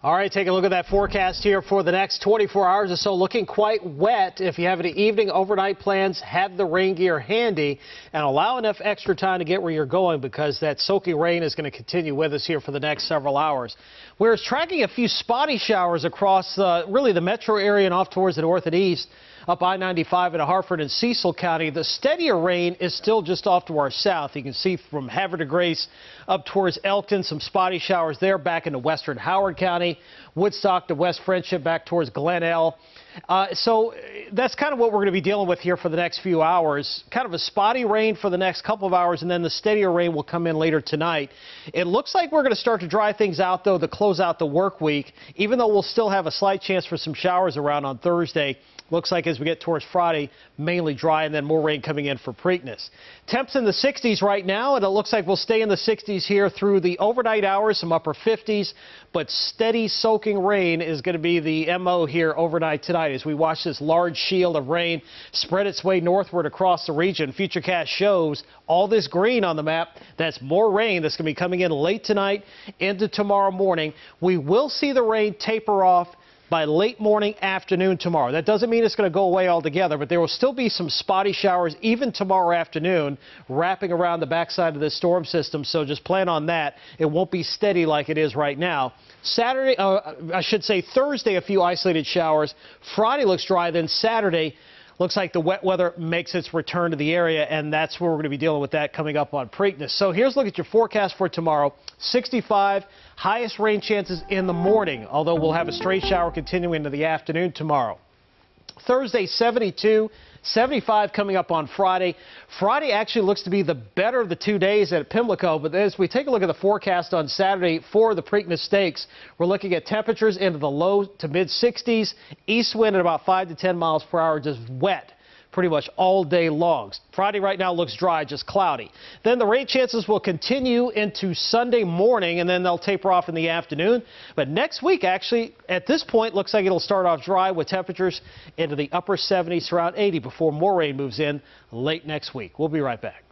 All right, take a look at that forecast here for the next 24 hours or so. Looking quite wet. If you have any evening overnight plans, have the rain gear handy and allow enough extra time to get where you're going because that soaking rain is going to continue with us here for the next several hours. We're tracking a few spotty showers across uh, really the metro area and off towards the north and east up I-95 in Harford and Cecil County. The steadier rain is still just off to our south. You can see from Havre de Grace up towards Elkton, some spotty showers there back into western Howard County, Woodstock to West Friendship back towards Glenelg. Uh, so that's kind of what we're going to be dealing with here for the next few hours. Kind of a spotty rain for the next couple of hours, and then the steadier rain will come in later tonight. It looks like we're going to start to dry things out, though, to close out the work week, even though we'll still have a slight chance for some showers around on Thursday. Looks like as we get towards Friday, mainly dry and then more rain coming in for Preakness. Temps in the 60s right now, and it looks like we'll stay in the 60s here through the overnight hours, some upper 50s, but steady soaking rain is going to be the MO here overnight tonight as we watch this large shield of rain spread its way northward across the region. Futurecast shows all this green on the map. That's more rain that's going to be coming in late tonight into tomorrow morning. We will see the rain taper off by late morning, afternoon tomorrow. That doesn't mean it's going to go away altogether, but there will still be some spotty showers even tomorrow afternoon wrapping around the backside of this storm system, so just plan on that. It won't be steady like it is right now. Saturday, uh, I should say Thursday, a few isolated showers. Friday looks dry, then Saturday, Looks like the wet weather makes its return to the area, and that's where we're going to be dealing with that coming up on Preakness. So here's a look at your forecast for tomorrow. 65, highest rain chances in the morning, although we'll have a straight shower continuing into the afternoon tomorrow. Thursday, 72. 75 coming up on Friday. Friday actually looks to be the better of the two days at Pimlico, but as we take a look at the forecast on Saturday for the Preakness Stakes, we're looking at temperatures into the low to mid 60s, east wind at about 5 to 10 miles per hour, just wet pretty much all day long. Friday right now looks dry, just cloudy. Then the rain chances will continue into Sunday morning, and then they'll taper off in the afternoon. But next week, actually, at this point, looks like it'll start off dry with temperatures into the upper 70s, around 80 before more rain moves in late next week. We'll be right back.